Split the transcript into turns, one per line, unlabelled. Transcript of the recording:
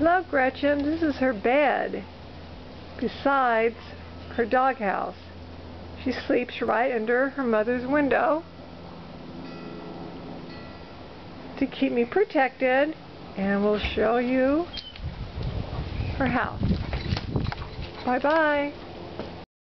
Love, Gretchen. This is her bed. Besides her doghouse. She sleeps right under her mother's window to keep me protected and we'll show you her house. Bye bye.